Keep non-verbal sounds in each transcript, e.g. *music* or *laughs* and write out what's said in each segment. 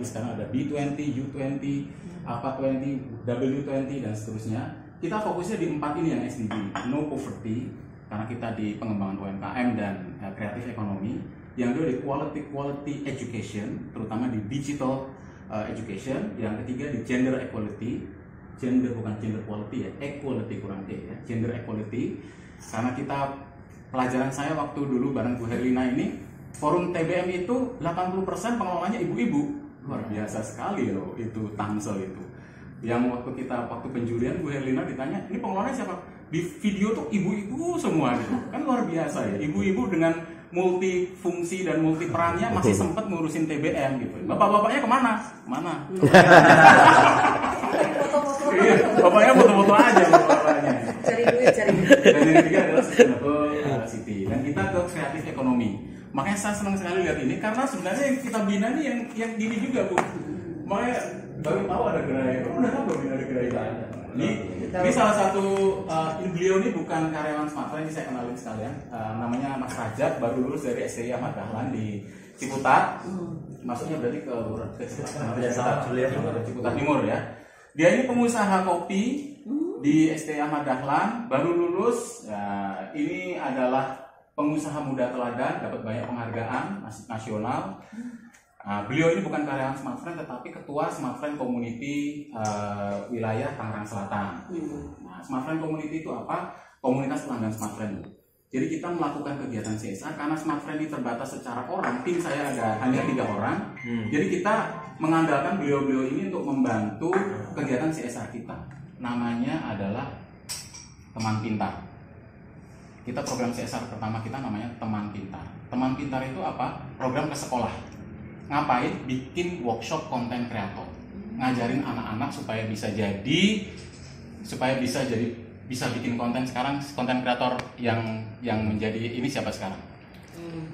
apalagi sekarang ada B20, U20, apa 20, W20 dan seterusnya. Kita fokusnya di empat ini yang SDG, no poverty, karena kita di pengembangan UMKM dan uh, kreatif ekonomi. Yang kedua di quality quality education terutama di digital uh, education. Yang ketiga di gender equality. Gender bukan gender quality ya equality kurang ya gender equality. Karena kita pelajaran saya waktu dulu bareng Bu Herlina ini forum TBM itu 80% pengelolanya ibu-ibu luar biasa sekali loh itu Tangsel itu yang waktu kita waktu penjurian Bu Herlina ditanya ini pengelolanya siapa di video tuh ibu-ibu semua gitu kan luar biasa ya ibu-ibu dengan multi fungsi dan multi perannya masih sempat ngurusin TBM gitu. Bapak-bapaknya ke mana? Ke mana? *laughs* Iya, bapaknya foto-foto aja. Cari duit, cari duit. Dan yang ketiga adalah sustainable uh, city. Dan kita ke kreatif ekonomi. Makanya saya senang sekali lihat ini karena sebenarnya yang kita bina ini yang yang gini juga bu. Makanya baru tahu ada gerai. Kamu udah tahu belum ada gerai ada? Ini, ini salah satu uh, beliau ini bukan karyawan Smartphone ini saya kenalin sekalian. Uh, namanya Mas Rajab baru lulus dari STI Ahmad Dahlan di Ciputat. Masuknya berarti ke ke Ciputat, Ciputat Timur ya. Dia ini pengusaha kopi di STI Ahmad Dahlan, baru lulus. Ya, ini adalah pengusaha muda teladan, dapat banyak penghargaan nas- nasional. Nah, beliau ini bukan karyawan Smart Friend, tetapi ketua Smart Friend Community eh, wilayah Tangerang Selatan. Nah, Smart Friend Community itu apa? Komunitas pelanggan Smart Friend. Jadi kita melakukan kegiatan CSR karena Smart Friend ini terbatas secara orang. Tim saya ada hanya tiga orang. Jadi kita mengandalkan beliau-beliau ini untuk membantu kegiatan CSR kita. Namanya adalah Teman Pintar. Kita program CSR pertama kita namanya Teman Pintar. Teman Pintar itu apa? Program ke sekolah. Ngapain? Bikin workshop konten kreator. Ngajarin anak-anak supaya bisa jadi supaya bisa jadi bisa bikin konten sekarang konten kreator yang yang menjadi ini siapa sekarang?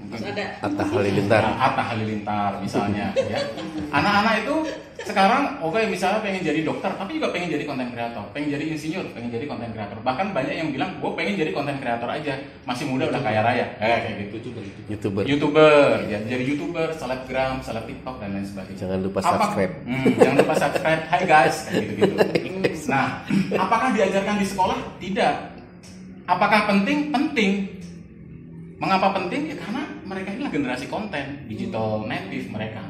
Terus ada Atta Halilintar. Nah, Atta Halilintar misalnya ya. Anak-anak itu sekarang oke misalnya pengen jadi dokter tapi juga pengen jadi konten kreator, pengen jadi insinyur, pengen jadi konten kreator. Bahkan banyak yang bilang gue pengen jadi konten kreator aja, masih muda udah kaya raya. Eh kayak gitu. Youtuber. YouTuber, ya, jadi YouTuber, selebgram, seleb TikTok dan lain sebagainya. Jangan lupa Apa- subscribe. Hmm, jangan lupa subscribe. Hai guys, kayak gitu-gitu. *laughs* Nah, apakah diajarkan di sekolah? Tidak. Apakah penting? Penting. Mengapa penting? Ya karena mereka ini generasi konten, digital native mereka.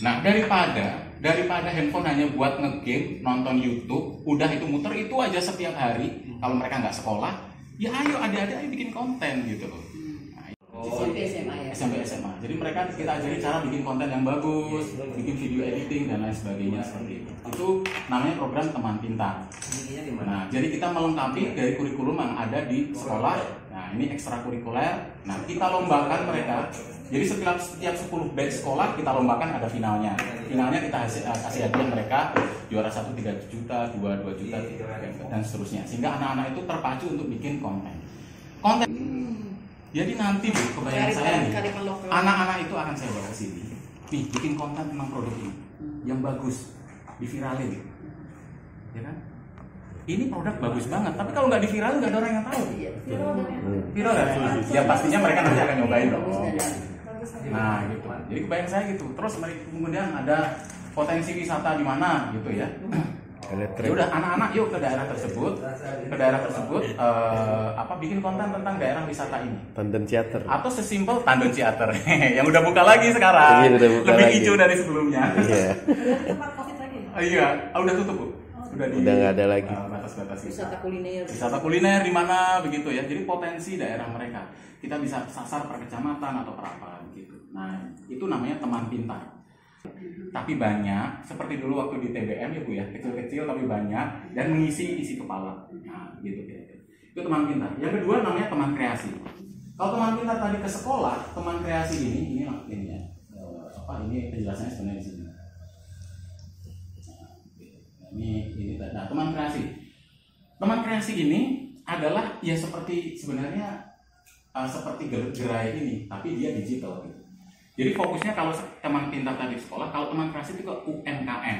Nah, daripada daripada handphone hanya buat ngegame, nonton YouTube, udah itu muter itu aja setiap hari. Kalau mereka nggak sekolah, ya ayo adik-adik ayo bikin konten gitu loh. Nah, SMP SMA ya. SMP SMA. Jadi mereka kita ajari cara bikin konten yang bagus, bikin video editing dan lain sebagainya seperti itu. Itu namanya program teman pintar. Nah, jadi kita melengkapi dari kurikulum yang ada di sekolah. Nah, ini ekstrakurikuler. Nah, kita lombakan mereka. Jadi setiap setiap 10 batch sekolah kita lombakan ada finalnya. Finalnya kita kasih, kasih hadiah mereka juara satu 3 juta, dua 2 juta, dan seterusnya. Sehingga anak-anak itu terpacu untuk bikin konten. Konten. Jadi nanti Bu, kebayang saya nih, anak-anak itu akan saya bawa ke sini. Nih, bikin konten tentang produk ini yang bagus, diviralin, ya kan? Ini produk bagus banget, tapi kalau nggak diviralin nggak ada orang yang tahu. Iya, viral dan Hmm. Viral ya? Ya pastinya mereka nanti akan nyobain dong. Nah gitu. Jadi kebayang saya gitu. Terus mereka kemudian ada potensi wisata di mana gitu ya. Ya udah anak-anak yuk ke daerah tersebut, ke daerah tersebut eh, apa bikin konten tentang daerah wisata ini. Tandem Theater. Atau sesimpel Tandon Theater *laughs* yang udah buka lagi sekarang. Iya, udah buka Lebih lagi. hijau dari sebelumnya. Iya. tempat covid lagi. Iya, ah, udah tutup bu. Udah di Udah nggak ada lagi. ah, batas-batas gitu. Wisata kuliner. wisata kuliner di mana begitu ya. Jadi potensi daerah mereka. Kita bisa sasar per kecamatan atau per apa gitu. Nah itu namanya teman pintar. Tapi banyak seperti dulu waktu di TBM ya bu ya. Kecil-kecil tapi banyak dan mengisi isi kepala. Nah gitu kira-kira. Itu teman pintar. Yang kedua namanya teman kreasi. Kalau teman pintar tadi ke sekolah teman kreasi ini ini ini ya. Eh, apa ini penjelasannya sebenarnya di sini. Nah, ini ini. Nah teman kreasi teman kreasi ini adalah ya seperti sebenarnya uh, seperti ger- gerai ini tapi dia digital gitu jadi fokusnya kalau teman pintar tadi di sekolah kalau teman kreasi itu ke UMKM.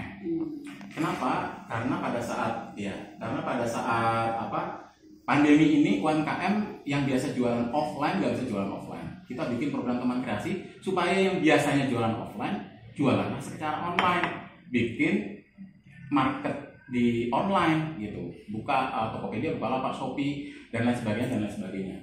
Kenapa? Karena pada saat ya, karena pada saat apa pandemi ini UMKM yang biasa jualan offline nggak bisa jualan offline. Kita bikin program teman kreasi supaya yang biasanya jualan offline jualannya secara online. Bikin market di online gitu, buka uh, Tokopedia, Bukalapak, Shopee dan lain sebagainya dan lain sebagainya.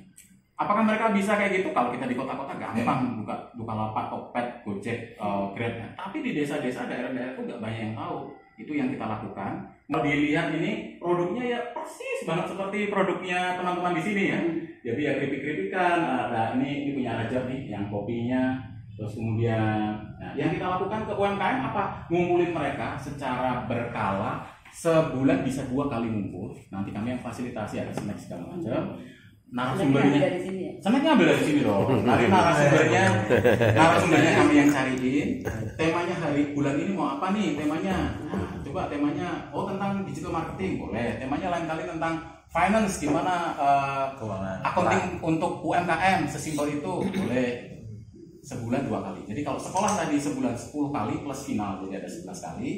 Apakah mereka bisa kayak gitu? Kalau kita di kota-kota gampang buka Bukalapak, Tokped, Gojek, uh, Grab. Tapi di desa-desa, daerah-daerah itu nggak banyak yang tahu. Itu yang kita lakukan. Mau dilihat ini produknya ya persis banget seperti produknya teman-teman di sini ya. Jadi ya keripik-keripikan. Ada ini ini punya Rajab nih yang kopinya. Terus kemudian nah, yang kita lakukan ke UMKM apa? Ngumpulin mereka secara berkala sebulan bisa dua kali ngumpul. Nanti kami yang fasilitasi ada snack segala macam. Narasumbernya dari sini ya. Senangnya ambil dari sini dong. *laughs* Dari narasumbernya, narasumbernya kami yang cariin. Temanya hari bulan ini mau apa nih? Temanya, nah, coba temanya, oh tentang digital marketing boleh. Temanya lain kali tentang finance, gimana uh, Keuangan. accounting untuk UMKM sesimpel itu boleh sebulan dua kali. Jadi kalau sekolah tadi sebulan 10 kali plus final jadi ada 11 kali.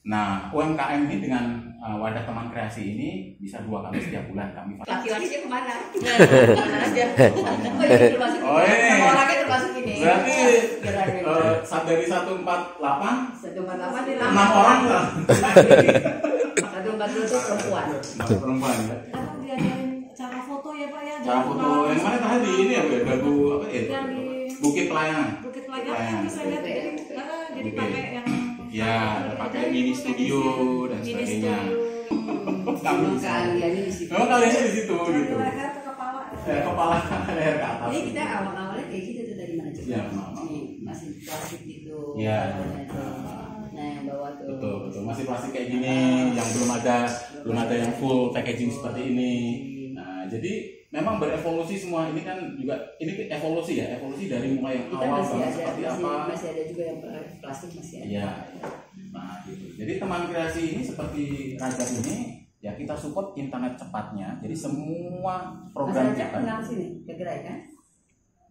Nah UMKM ini dengan uh, wadah teman kreasi ini bisa dua kali setiap bulan kami Laki-lakinya ke mana? Ke mana aja. Oh ini termasuk Oh, ini. ini. Orangnya termasuk ini. Berarti Keren. uh, dari 148 Satu empat delapan di enam orang lah. Satu empat dua itu perempuan. Perempuan ya. Cara foto ya Pak ya? Cara foto yang mana tadi ini ya Bu, ya? Dagu apa ya? Di Bukit Pelayanan. Bukit Pelayanan bisa lihat jadi ah, jadi Oke. pakai yang Ya, ada pakai mini studio dan sebagainya. Kami keahliannya di situ. Memang kaliannya di situ gitu. kepala. Eh, kepala *laughs* leher ke atas. Jadi kita awal-awalnya kayak gitu tuh dari mana? Ya, masih plastik gitu. Ya. Nah, yang bawah tuh. Betul, betul. Masih plastik kayak gini, yang belum ada belum ada yang full packaging seperti ini. Nah, jadi memang berevolusi semua ini kan juga ini evolusi ya, evolusi dari mulai yang Kita awal masih banget ada, seperti masih, apa. masih ada juga yang plastik masih ada. Iya. Nah, gitu. Jadi teman kreasi ini seperti Raja ini ya kita support internet cepatnya. Jadi semua Mas program Raja kita pernah sini ke gerai kan?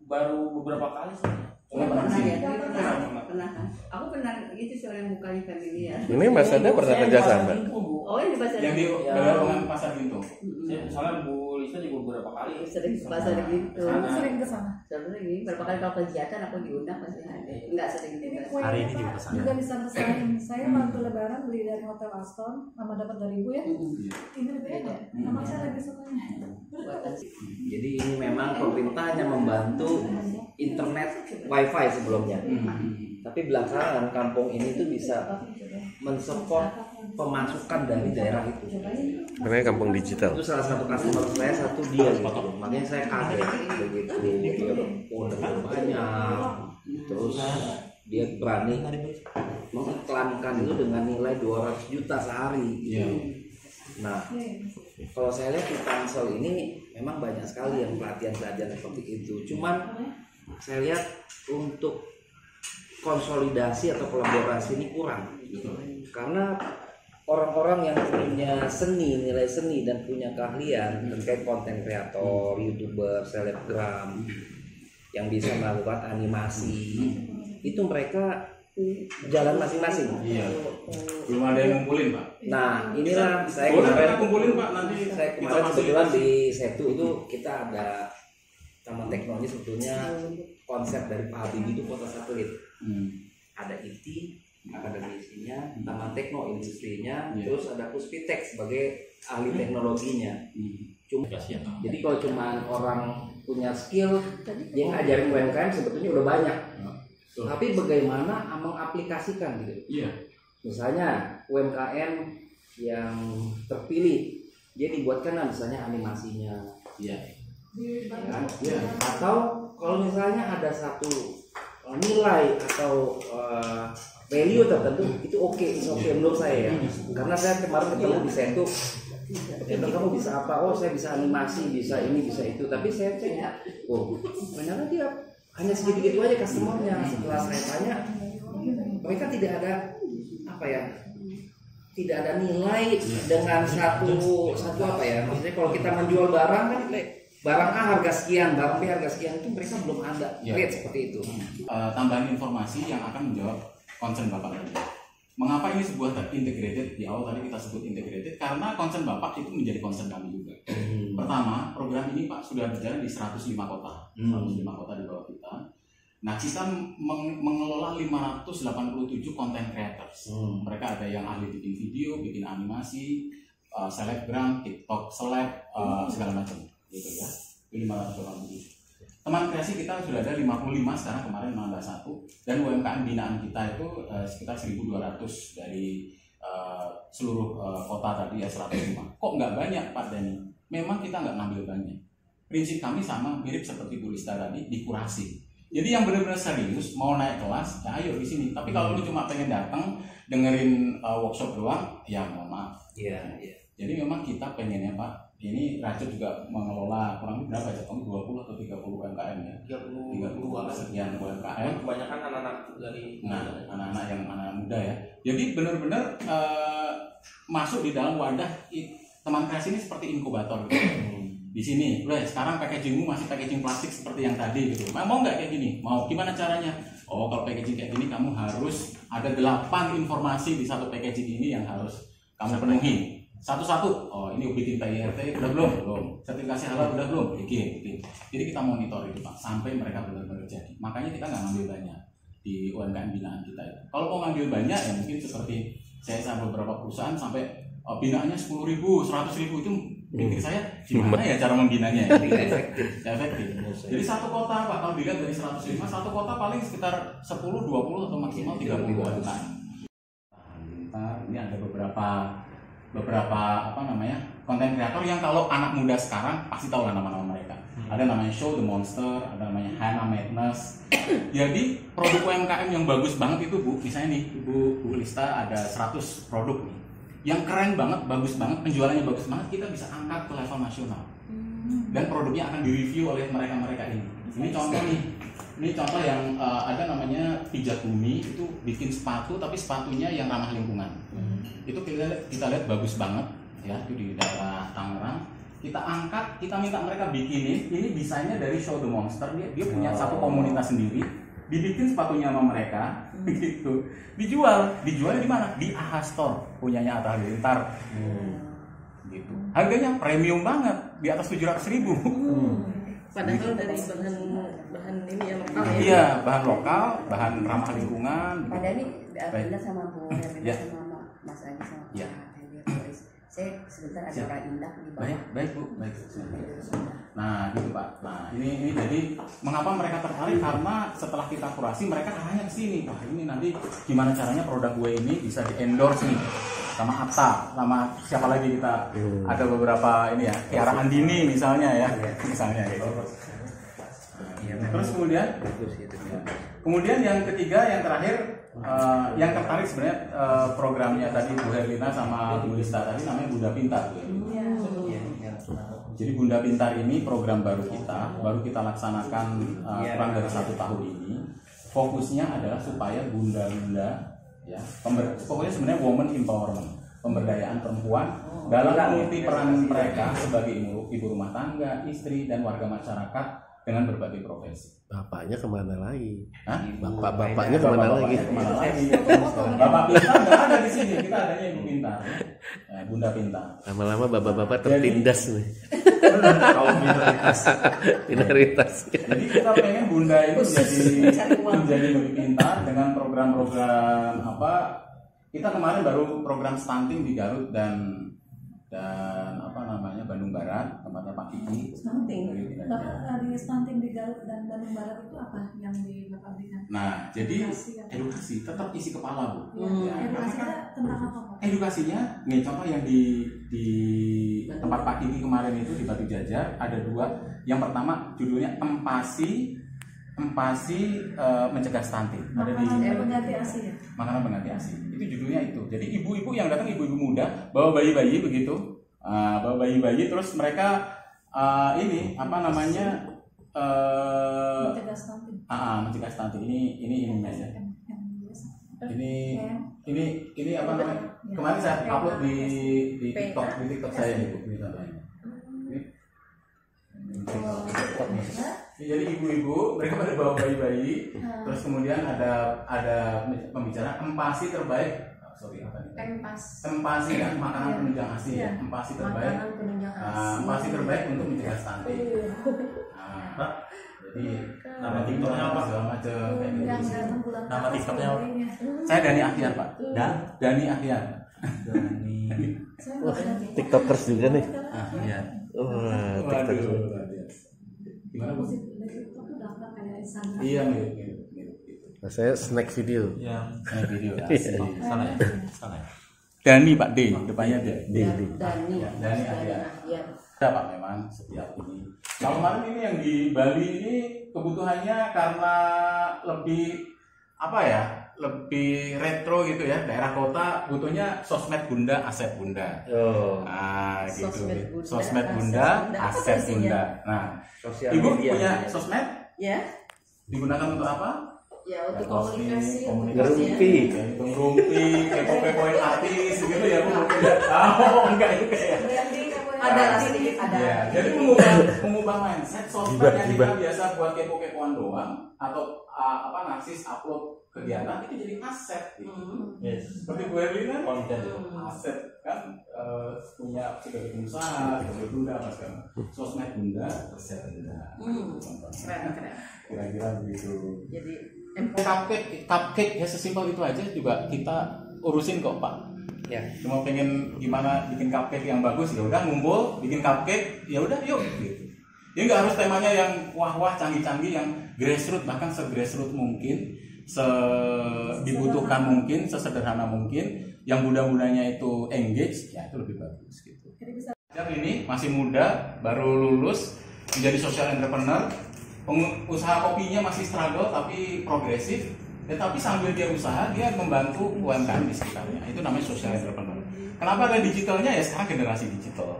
Baru beberapa kali sih. Oh, pernah pernah ya, dulu pernah, Pernah. pernah kan? Aku pernah gitu soalnya mukanya familiar. Ini Mas Anda pernah kerja di pasar sama? Oh ini bahasa yang di Ya. Galerian Pasar. Saya soalnya Bu Lisa juga beberapa kali. sering bahasa gitu. Aku sering ke sana. Sering lagi berapa kali kalau kegiatan aku diundang pasti ada. Enggak sering Ini kue Hari ini juga pesan. juga bisa pesanin. Saya waktu lebaran beli dari Hotel Aston sama dapat dari Ibu ya. Mm-mm. Ini beda. Sama saya lagi sukanya. Buatan *laughs* sih. Jadi ini memang pemerintah hanya membantu internet wifi sebelumnya. Tapi belakangan kampung ini tuh bisa mensupport pemasukan dari daerah itu. Namanya kampung digital. Itu salah satu customer saya satu dia gitu. Makanya saya kaget begitu dia owner banyak. Terus dia berani mengiklankan itu dengan nilai 200 juta sehari. Iya. Nah, kalau saya lihat di Tangsel ini memang banyak sekali yang pelatihan-pelatihan seperti itu. Cuman saya lihat untuk konsolidasi atau kolaborasi ini kurang. Karena orang-orang yang punya seni, nilai seni dan punya keahlian terkait konten kreator, youtuber, selebgram yang bisa melakukan animasi, itu mereka jalan masing-masing. Iya. Belum ada yang ngumpulin, Pak. Nah, inilah saya Boleh kemarin kita kumpulin, Pak, nanti saya kita kemarin masuk. kebetulan di Setu itu kita ada taman teknologi sebetulnya konsep dari Pak Habibie itu kota satelit Hmm. ada IT akademisinya taman tekno industrinya Iya. terus ada Puspitek sebagai ahli teknologinya Hmm. cuma jadi kalau cuma orang punya skill dia ngajarin UMKM sebetulnya udah banyak Betul. tapi bagaimana mengaplikasikan gitu Iya. misalnya UMKM yang terpilih dia dibuatkan lah misalnya animasinya Iya. kan? Iya. atau kalau misalnya ada satu uh, nilai atau uh, value tertentu itu oke itu oke menurut saya ya. Karena saya kemarin ketemu di dia bilang kamu bisa apa? Oh saya bisa animasi bisa ini bisa itu. Tapi saya cek oh ternyata dia hanya segitu gitu aja customernya. Setelah saya tanya mereka tidak ada apa ya tidak ada nilai dengan satu satu apa ya maksudnya kalau kita menjual barang kan barang A harga sekian barang B harga sekian itu mereka belum ada Ya. rate seperti itu. Eh, tambahan informasi yang akan menjawab concern bapak tadi. Mengapa ini sebuah integrated? Di awal tadi kita sebut integrated karena concern bapak itu menjadi concern kami juga. Pertama, program ini pak sudah berjalan di 105 kota, 105 kota di bawah kita. Nah, kita meng- mengelola 587 content creators. Mereka ada yang ahli bikin video, bikin animasi, uh, selebgram, TikTok, seleb, uh, segala macam, gitu ya. Itu 587. Teman kreasi kita sudah ada 55 sekarang kemarin menambah satu dan UMKM binaan kita itu uh, sekitar 1.200 dari uh, seluruh uh, kota tadi ya 105. Kok nggak banyak Pak Dani? Memang kita nggak ngambil banyak. Prinsip kami sama mirip seperti Bu Lista tadi dikurasi. Jadi yang benar-benar serius mau naik kelas, ya ayo di sini. Tapi kalau lu cuma pengen datang dengerin uh, workshop doang, ya mohon maaf. Iya, iya. Jadi memang kita pengennya Pak, ini Racun juga mengelola kurang lebih berapa ya? Kamu 20 atau 30 UMKM ya? 32 sekian UMKM. kebanyakan anak-anak dari Nah, anak-anak yang anak muda ya. Jadi benar-benar eh, masuk di dalam wadah teman kreasi ini seperti inkubator gitu. Di sini, udah sekarang packagingmu masih packaging plastik seperti yang tadi gitu. Mau, mau nggak kayak gini? Mau gimana caranya? Oh, kalau packaging kayak gini kamu harus ada delapan informasi di satu packaging ini yang harus kamu penuhi. Satu-satu. Oh, ini bikin PIRT udah belum? Belum. Sertifikasi halal udah belum? Bikin, bikin. Jadi kita monitor itu Pak sampai mereka benar-benar jadi. Makanya kita nggak ngambil banyak di UMKM binaan kita itu. Kalau mau ngambil banyak ya mungkin seperti saya sama beberapa perusahaan sampai oh, binaannya sepuluh ribu, seratus ribu itu pikir saya gimana ya cara membinanya ya? efektif. efektif. Jadi satu kota Pak kalau dilihat dari 105 satu kota paling sekitar 10, 20 atau maksimal 30 UMKM. Bentar, ini ada beberapa beberapa apa namanya konten kreator yang kalau anak muda sekarang pasti tahu lah nama-nama mereka. Ada namanya Show the Monster, ada namanya Hannah Madness. *coughs* Jadi produk UMKM yang bagus banget itu Bu, misalnya nih Ibu Bu Lista ada 100 produk nih. Yang keren banget, bagus banget, penjualannya bagus banget, kita bisa angkat ke level nasional. Dan produknya akan direview oleh mereka-mereka ini. Ini contoh nih. Ini contoh yang eh, ada namanya pijat bumi itu bikin sepatu tapi sepatunya yang ramah lingkungan. Itu kita kita lihat bagus banget ya itu di daerah Tangerang. Kita angkat kita minta mereka bikinin ini desainnya dari Show the Monster. Dia dia punya satu komunitas sendiri. Dibikin sepatunya sama mereka *laughs* gitu. Dijual. Dijualnya di mana? Di AHA Store. Punyanya Atta Halilintar. Gitu. Harganya premium banget di atas tujuh ratus ribu Padahal dari bahan bahan ini ya lokal ya. iya bahan lokal bahan ramah lingkungan Pak Dani, Baik. Abdullah sama Bu Ya. sama Ma- Mas Agi sama Ya. Saya sebentar ada Siap. orang indah di bawah. baik baik bu baik Nah, gitu Pak. Nah, ini ini jadi mengapa mereka tertarik karena setelah kita kurasi mereka arahnya ke sini. Wah, ini nanti gimana caranya produk gue ini bisa di endorse nih sama Atta, sama siapa lagi kita? Ada beberapa ini ya, Tiara Andini misalnya ya, misalnya. Gitu. Terus kemudian? Kemudian yang ketiga, yang terakhir, eh, yang tertarik sebenarnya eh, programnya tadi Bu Herlina sama Bu Lista tadi namanya Bunda Pintar. Jadi Bunda Pintar ini program baru kita, baru kita laksanakan uh, kurang dari satu tahun ini. Fokusnya adalah supaya bunda-bunda, ya, pember, pokoknya sebenarnya woman empowerment, pemberdayaan perempuan dalam mengikuti peran mereka sebagai ibu, ibu rumah tangga, istri dan warga masyarakat dengan berbagai profesi. Bapaknya ke mana lagi? Hah? Bapak-bapaknya ke mana lagi? Bapaknya ke mana lagi? Bapak Pintar nggak ada di sini, kita adanya Ibu Pintar, ya, Bunda Pintar. Lama-lama bapak-bapak tertindas nih. Kaum minoritas. Minoritas. Jadi kita pengen Bunda itu menjadi menjadi lebih pintar dengan program-program apa? Kita kemarin baru program stunting di Garut dan dan apa namanya Bandung Barat tempatnya Pak Kiki. Stunting. Dari dari stunting di Garut dan Bandung Barat itu apa yang di Bapak berikan? Nah, jadi Edukasi edukasi tetap isi kepala bu. Ya, Ya, edukasinya kan tentang apa edukasinya nih contoh yang di di tempat Pak Kiki kemarin itu di Batu Jajar ada dua yang pertama judulnya empasi empasi eh, mencegah stunting ada di pengganti ASI ya? makanan pengganti ASI itu judulnya itu jadi ibu-ibu yang datang ibu-ibu muda bawa bayi-bayi begitu Ah, bawa bayi-bayi terus mereka ah, ini apa namanya eh Mencegah stunting. ah, ah, mencegah stunting ini ini ini ya yang biasa. ini ini ini apa namanya kemarin saya upload di di TikTok di TikTok saya ibu ini contohnya Ini. Ini TikTok nih. Ini jadi ibu-ibu mereka pada bawa bayi-bayi, terus kemudian ada ada pembicara empasi terbaik. Oh, sorry apa nih? Empas. Empasi kan makanan Iya. penunjang asi ya. Iya. Empasi terbaik. Makanan penunjang empasi terbaik untuk mencegah stunting. Nah, jadi nama TikToknya apa segala macam kayak gitu. Nama TikToknya apa? bayinya. Saya Dani Akhyar pak. Dan Dani pernah TikTok. tiktokers juga nih Ah, iya. wah tiktok. Gimana bu? Iya mirip mirip mirip gitu. nah, saya snack video Yang Saya video Iya. asli. sana ya? Sana ya? Dani Pak D, depannya D. D. Dani Dani Dani Ahyar. Ahyar Ada Pak memang setiap ini. Nah kemarin ini yang di Bali ini kebutuhannya karena lebih apa ya, lebih retro gitu ya. Daerah kota butuhnya sosmed bunda, aset bunda. Oh, Nah gitu. Sosmed bunda, Sosmed aset bunda, aset bunda. Nah, sosial ibu media. punya sosmed Ya, digunakan untuk apa? ya untuk Ya, komunikasi, komunikasi. Ngerumpi. Kayak itu ngerumpi, kepo-kepoin artis gitu ya bu ya. Oh *laughs* enggak juga ya. Ada lah sedikit ada. Ya, jadi mengubah mengubah mindset sosmed yang kita biasa buat kepo-kepoan doang atau uh, apa narsis upload kegiatan itu jadi aset gitu. Hmm. Yes. Seperti Bu Erlina kan Konten. aset kan uh, punya sebagai pengusaha, sebagai bunda apa segala. Sosmed bunda, aset bunda. Hmm. Keren, keren. Kira-kira begitu. Jadi Cupcake, cupcake ya sesimpel itu aja juga kita urusin kok Pak. Ya. Cuma pengen gimana bikin cupcake yang bagus ya udah ngumpul bikin cupcake ya udah yuk gitu. Ya nggak harus temanya yang wah-wah canggih-canggih yang grassroots bahkan se-grassroots mungkin, se dibutuhkan mungkin, sesederhana mungkin, yang muda-mudanya itu engage ya itu lebih bagus gitu. Jadi ini masih muda, baru lulus menjadi social entrepreneur. Usaha kopinya masih struggle tapi progresif. Tetapi sambil dia usaha, dia membantu UMKM di sekitarnya. Itu namanya social entrepreneur. Kenapa ada digitalnya ya sekarang generasi digital.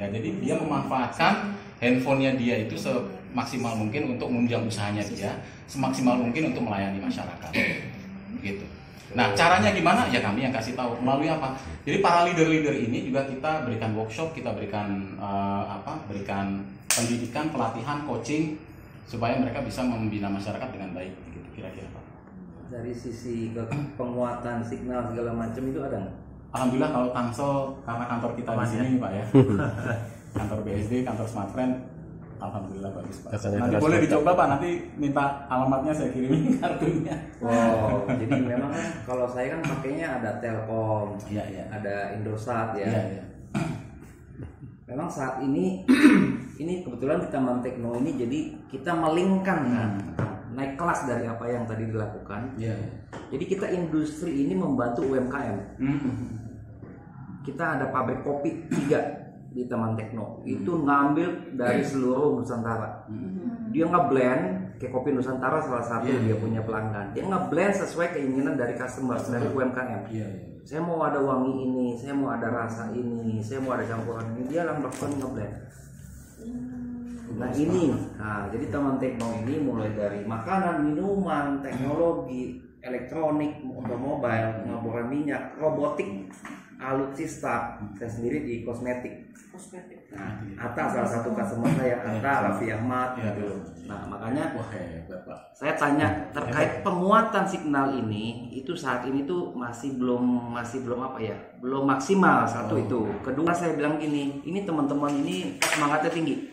Ya jadi dia memanfaatkan handphonenya dia itu semaksimal mungkin untuk menunjang usahanya dia, semaksimal mungkin untuk melayani masyarakat. Gitu. Nah, caranya gimana? Ya kami yang kasih tahu melalui apa? Jadi para leader-leader ini juga kita berikan workshop, kita berikan eh, apa? Berikan pendidikan, pelatihan, coaching supaya mereka bisa membina masyarakat dengan baik gitu kira-kira Pak. Dari sisi ke penguatan signal segala macam itu ada nggak? Alhamdulillah kalau Tangsel karena kantor kita di sini Pak ya. *laughs* kantor BSD, kantor Smartfriend Alhamdulillah bagus Pak. Katanya Nanti boleh dicoba Pak, nanti minta alamatnya saya kirimin *laughs* kartunya. Wow, jadi memang kan kalau saya kan pakainya ada Telkom, Iya, iya. ada Indosat ya. Iya, iya. Memang saat ini *clears throat* ini kebetulan di Taman Tekno ini jadi kita melingkan kan, naik kelas dari apa yang tadi dilakukan. Iya. Jadi kita industri ini membantu UMKM. Hmm. Kita ada pabrik kopi tiga di Taman Tekno. Itu ngambil dari seluruh Nusantara. Dia ngeblend kayak kopi Nusantara salah satu Iya, dia punya pelanggan. Dia ngeblend sesuai keinginan dari customer, dari UMKM. Iya, iya. Saya mau ada wangi ini, saya mau ada rasa ini, saya mau ada campuran ini. Dia melakukan ngeblend. Nah ini, nah jadi Taman Tekno ini mulai dari makanan, minuman, teknologi, elektronik, otomobil, pengeboran minyak, robotik, alutsista, saya sendiri di kosmetik. kosmetik. Nah, Atta salah satu customer saya, Atta, Raffi Ahmad, Iya, gitu. Nah makanya Wah hebat Pak. saya tanya terkait penguatan signal ini itu saat ini tuh masih belum masih belum apa ya belum maksimal satu Oh. itu kedua saya bilang gini ini teman-teman ini semangatnya tinggi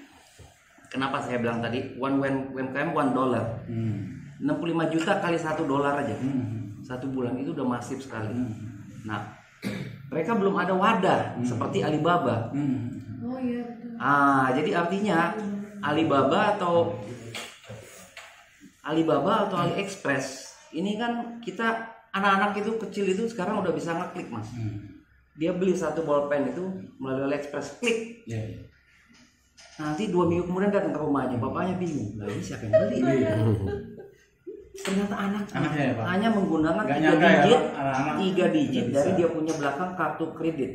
kenapa saya bilang tadi one UMKM one dollar Hmm. 65 juta kali satu dolar aja Hmm. satu bulan itu udah masif sekali nah mereka belum ada wadah seperti Alibaba Hmm. Oh iya betul. Ah, jadi artinya Alibaba atau Alibaba atau AliExpress ini kan kita anak-anak itu kecil itu sekarang udah bisa ngeklik mas. Hmm. Dia beli satu bolpen itu melalui AliExpress, klik. Iya, iya. Nanti dua minggu kemudian datang ke rumahnya, bapaknya bingung. Lah ini siapa yang beli? Ternyata anak Anaknya ya, Pak? hanya menggunakan Nggak tiga nyangka ya, digit, Pak, anak-anak tiga digit bisa. dari dia punya belakang kartu kredit.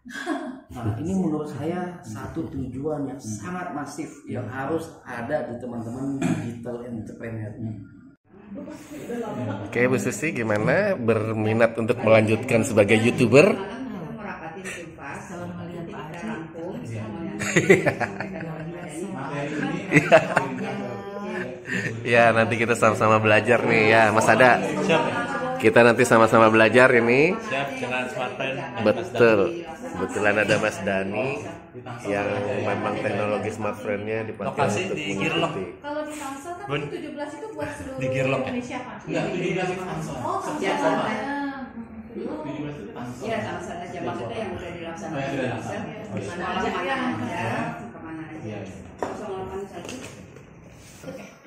*laughs* Nah, ini menurut saya satu tujuan yang sangat masif yang harus ada di teman-teman digital entrepreneur. Oke Bu Susi gimana berminat untuk melanjutkan sebagai youtuber? Ya nanti kita sama-sama belajar nih ya Mas Ada. Kita nanti sama-sama belajar ini. Siap, dengan smartphone. Betul. Kebetulan ada Mas Dani yang memang teknologi smartphone-nya dipakai Lokasi untuk di Girlok. Kalau di Tangsel kan Bun. 17 itu buat seluruh Di Girlok ya? Indonesia kan? Enggak, 17 itu Tangsel. Oh, Ya, Tangsel. Iya, sama aja maksudnya yang udah dilaksanakan. Oh, yang sudah dilaksanakan. Bisa, Oh, iya. Mana aja, mana aja, ke mana aja. Iya. Kosong delapan satu.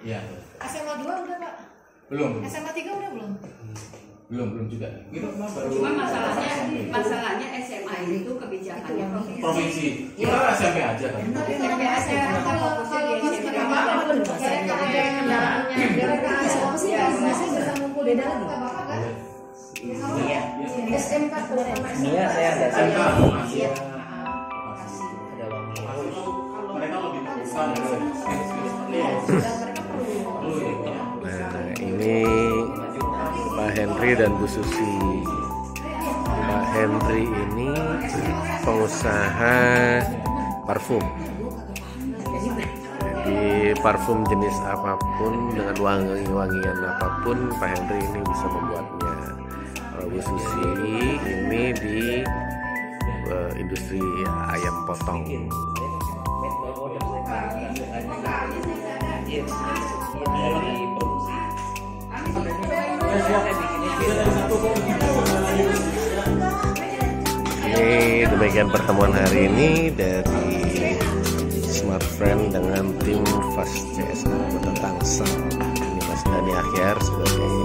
Iya. SMA 2 udah Pak? Belum. SMA 3 udah belum? Belum, belum juga. Itu baru Cuma masalahnya, masalahnya SMA itu kebijakannya provinsi. provinsi. Kita SMP aja kan. SMP aja, kalau kalau di pas kan saya kalau ada kendaraannya apa sih biasanya bisa ngumpul beda lagi Iya. SMK Iya, saya ada SMK, masih. Iya. Ada wangi. Mereka lebih fokuskan ke skill-skill seperti itu. dan mereka perlu Perlu itu. Nah ini Pak Henry dan Bu Susi. Pak Henry ini pengusaha parfum. Jadi parfum jenis apa pun dengan wangi-wangian apa pun Pak Henry ini bisa membuatnya. Susi ini di eh, industri ayam potong. Ini demikian pertemuan hari ini dari Smart Friend dengan tim Fast CS Kota Tangsel. Ini Mas Dani Akhir sebagai